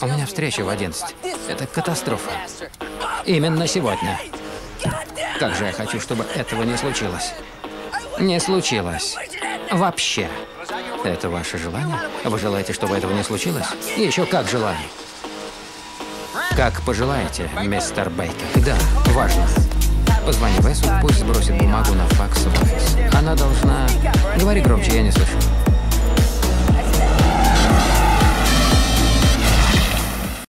У меня встреча в 11. Это катастрофа. Именно сегодня. Как же я хочу, чтобы этого не случилось. Не случилось. Вообще. Это ваше желание? Вы желаете, чтобы этого не случилось? Еще как желаю. Как пожелаете, мистер Бейкер. Да, важно. Позвони Весу, пусть сбросит бумагу на факс в офис. Она должна... Говори громче, я не слышу.